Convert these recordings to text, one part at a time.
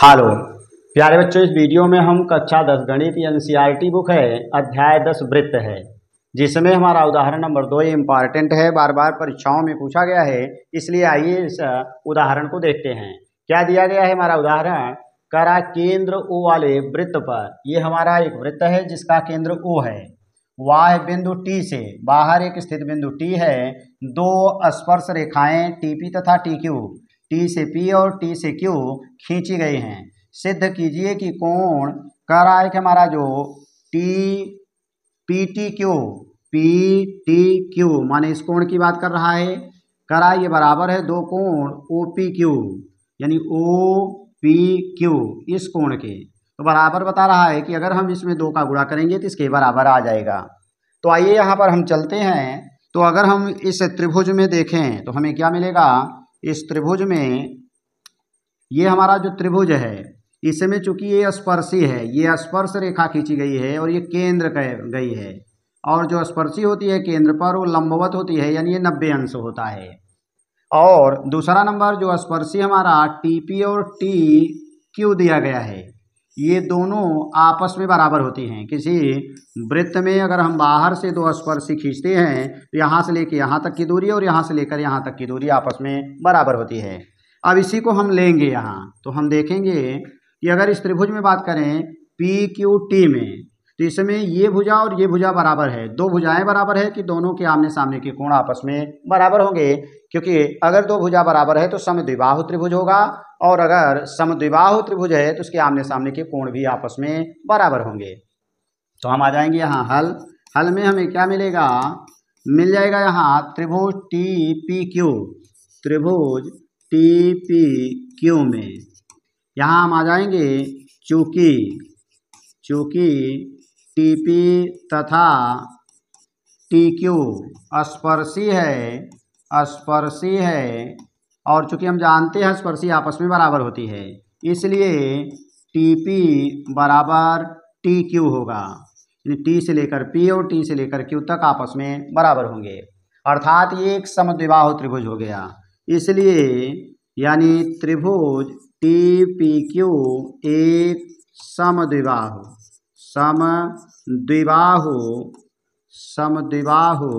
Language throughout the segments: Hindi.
हेलो। प्यारे बच्चों, इस वीडियो में हम कक्षा दस गणित एनसीईआरटी बुक है, अध्याय दस वृत्त है, जिसमें हमारा उदाहरण नंबर दो इंपॉर्टेंट है बार बार परीक्षाओं में पूछा गया है, इसलिए आइए इस उदाहरण को देखते हैं। क्या दिया गया है हमारा उदाहरण? करा केंद्र ओ वाले वृत्त पर। ये हमारा एक वृत्त है, जिसका केंद्र ओ है। वाह बिंदु टी से। बाहर एक स्थित बिंदु टी है। दो स्पर्श रेखाएँ टीपी तथा टी क्यू टी से पी और टी से क्यू खींची गई हैं। सिद्ध कीजिए कि कोण कर रहा है कि हमारा जो T, P T Q, P T Q. माने इस कोण की बात कर रहा है? करा ये बराबर है दो कोण, ओ पी क्यू, यानी ओ पी क्यू, इस कोण के। तो बराबर बता रहा है कि अगर हम इसमें दो का गुणा करेंगे तो इसके बराबर आ जाएगा। तो आइए यहाँ पर हम चलते हैं। तो अगर हम इस त्रिभुज में देखें तो हमें क्या मिलेगा? इस त्रिभुज में, ये हमारा जो त्रिभुज है इसमें चूँकि ये स्पर्शी है, ये स्पर्श रेखा खींची गई है और ये केंद्र कह गई है। और जो स्पर्शी होती है केंद्र पर, वो लंबवत होती है, यानी ये नब्बे अंश होता है। और दूसरा नंबर जो स्पर्शी हमारा टी पी और टी क्यू दिया गया है ये दोनों आपस में बराबर होती हैं। किसी वृत्त में अगर हम बाहर से दो स्पर्शी खींचते हैं तो यहाँ से लेकर यहाँ तक की दूरी और यहाँ से लेकर यहाँ तक की दूरी आपस में बराबर होती है। अब इसी को हम लेंगे यहाँ। तो हम देखेंगे कि अगर इस त्रिभुज में बात करें पी क्यू टी में तो इसमें ये भुजा और ये भुजा बराबर है। दो भुजाएँ बराबर है कि दोनों के आमने सामने के कोण आपस में बराबर होंगे, क्योंकि अगर दो भुजा बराबर है तो समद्विबाहु त्रिभुज होगा और अगर समद्विबाहु त्रिभुज है तो उसके आमने सामने के कोण भी आपस में बराबर होंगे। तो हम आ जाएँगे यहाँ हल। हल में हमें क्या मिलेगा? मिल जाएगा यहाँ त्रिभुज टी पी क्यू त्रिभुज टी पी क्यू में। यहाँ हम आ जाएँगे चूँकि चूँकि टी पी तथा टी क्यू स्पर्शी है स्पर्शी है। और चूँकि हम जानते हैं स्पर्शी आपस में बराबर होती है, इसलिए टी पी बराबर टी क्यू होगा। यानी टी से लेकर पी और टी से लेकर क्यू तक आपस में बराबर होंगे। अर्थात ये एक समद्विबाहु त्रिभुज हो गया। इसलिए यानी त्रिभुज टी पी क्यू एक समद्विबाहु समद्विबाहु समद्विबाहु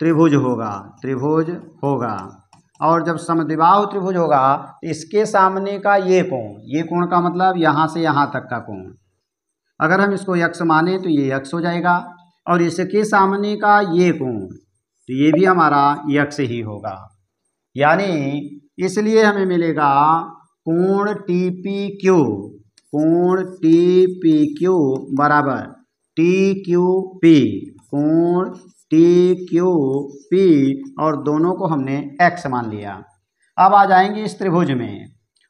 त्रिभुज होगा त्रिभुज होगा। और जब समद्विबाहु त्रिभुज होगा तो इसके सामने का ये कोण ये कोण का मतलब यहाँ से यहाँ तक का कोण। अगर हम इसको यक्ष माने तो ये यक्ष हो जाएगा, और इसके सामने का ये कोण तो ये भी हमारा यक्ष ही होगा। यानी इसलिए हमें मिलेगा कोण टी पी क्यू कोण टी पी क्यू बराबर टी क्यू पी कोण टी क्यू पी और दोनों को हमने एक्स मान लिया। अब आ जाएँगे इस त्रिभुज में।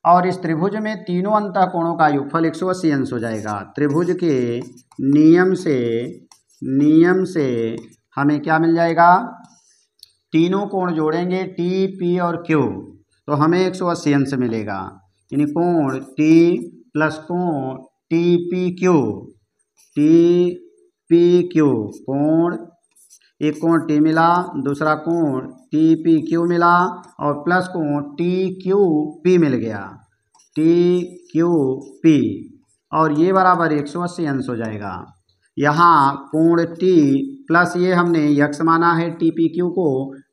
और इस त्रिभुज में तीनों अंत कोणों का युगफल एक सौ अस्सी अंश हो जाएगा। त्रिभुज के नियम से नियम से हमें क्या मिल जाएगा? तीनों कोण जोड़ेंगे टी पी और क्यू तो हमें एक सौ अस्सी अंश मिलेगा। यानी कोण टी प्लस कोण T P Q T P Q कोण एक कोण टी मिला, दूसरा कोण टी पी क्यू मिला और प्लस कोण टी क्यू पी मिल गया। T Q P. और ये बराबर एक सौ अस्सी अंश हो जाएगा। यहाँ कोण टी प्लस ये हमने यक्स माना है टी पी क्यू को।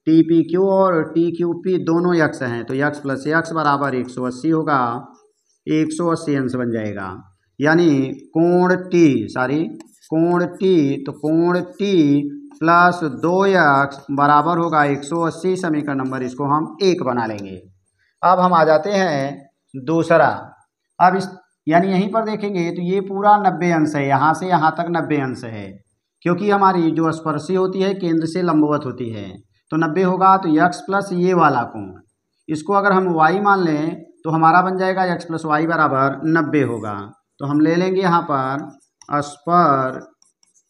टी पी क्यू और टी क्यू पी दोनों यक्स हैं तो यक्स प्लस यक्स बराबर एक सौ अस्सी होगा। एक सौ अस्सी अंश बन जाएगा। यानी कोण टी सॉरी कोण टी तो कोण टी प्लस दो यक्स बराबर होगा एक सौ अस्सी समीकरण नंबर। इसको हम एक बना लेंगे। अब हम आ जाते हैं दूसरा। अब इस, यानी यहीं पर देखेंगे तो ये पूरा नब्बे अंश है। यहाँ से यहाँ तक नब्बे अंश है। क्योंकि हमारी जो स्पर्शी होती है, केंद्र से लंबवत होती है। तो नब्बे होगा तो यक्स प्लस ये वाला कोण। इसको अगर हम वाई मान लें तो हमारा बन जाएगा यक्स प्लस वाई बराबर नब्बे होगा। तो हम ले लेंगे यहाँ पर स्पर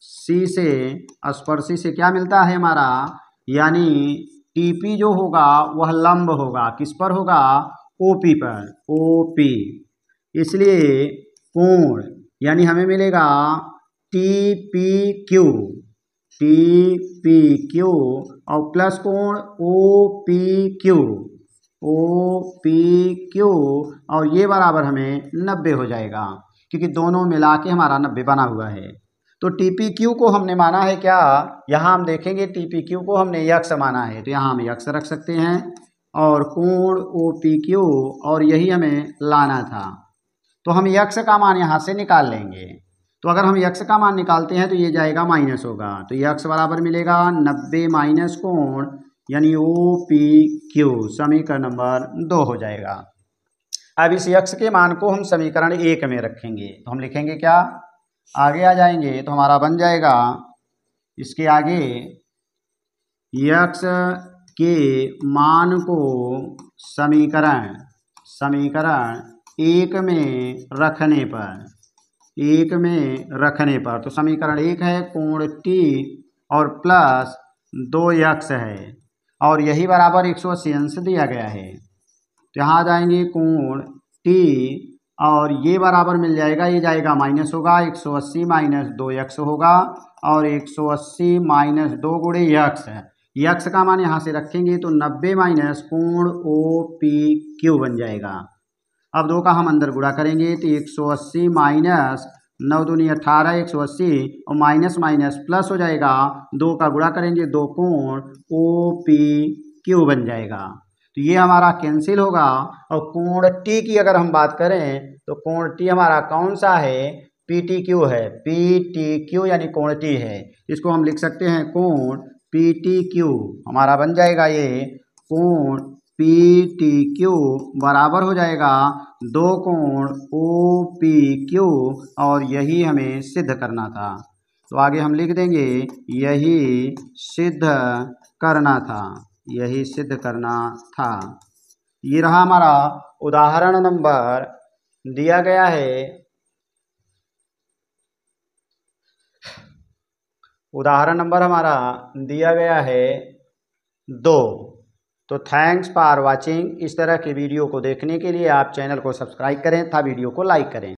सी से, स्पर्शी से क्या मिलता है हमारा? यानी टीपी जो होगा, वह लंब होगा। किस पर होगा? ओपी पर। ओपी इसलिए कोण, यानी हमें मिलेगा T P Q T P Q और प्लस कोण O P Q O P Q और ये बराबर हमें नब्बे हो जाएगा। क्योंकि दोनों मिला के हमारा नब्बे बना हुआ है। तो टी पी क्यू को हमने माना है क्या? यहाँ हम देखेंगे टी पी क्यू को हमने यक्स माना है। तो यहाँ हम यक्स रख सकते हैं और कोण ओ पी क्यू और यही हमें लाना था। तो हम यक्स का मान यहाँ से निकाल लेंगे। तो अगर हम यक्स का मान निकालते हैं तो ये जाएगा माइनस होगा। तो यक्स बराबर मिलेगा नब्बे माइनस कोण यानी ओ पी क्यू समीकरण नंबर दो हो जाएगा। अब इस यक्ष के मान को हम समीकरण एक में रखेंगे। तो हम लिखेंगे क्या? आगे आ जाएँगे तो हमारा बन जाएगा इसके आगे यक्ष के मान को समीकरण समीकरण एक में रखने पर, एक में रखने पर। तो समीकरण एक है, कोण टी और प्लस दो यक्ष है और यही बराबर एक सौ अस्सी दिया गया है। तो यहाँ आ जाएँगे कोण टी और ये बराबर मिल जाएगा, ये जाएगा माइनस होगा, एक सौ अस्सी माइनस दो यक्स होगा और एक सौ अस्सी माइनस दो गुड़े यक्स है। यक्स का मान यहाँ से रखेंगे तो नब्बे माइनस कोण ओ पी क्यू बन जाएगा। अब दो का हम अंदर गुड़ा करेंगे तो एक सौ अस्सी माइनस नौ दूनी अठारह, एक सौ अस्सी और माइनस माइनस प्लस हो जाएगा। दो का गुड़ा करेंगे, दो कोण ओ पी क्यू बन जाएगा। तो ये हमारा कैंसिल होगा और कोण टी की अगर हम बात करें तो कोण टी हमारा कौन सा है? पी टी क्यू है। पी टी क्यू यानी कोण टी है। इसको हम लिख सकते हैं कोण पी टी क्यू हमारा बन जाएगा ये कोण पी टी क्यू बराबर हो जाएगा दो कोण ओ पी क्यू और यही हमें सिद्ध करना था। तो आगे हम लिख देंगे, यही सिद्ध करना था। यही सिद्ध करना था। ये रहा हमारा उदाहरण नंबर। दिया गया है। उदाहरण नंबर हमारा दिया गया है दो। तो थैंक्स फॉर वाचिंग इस तरह के वीडियो को देखने के लिए आप चैनल को सब्सक्राइब करें तथा वीडियो को लाइक करें।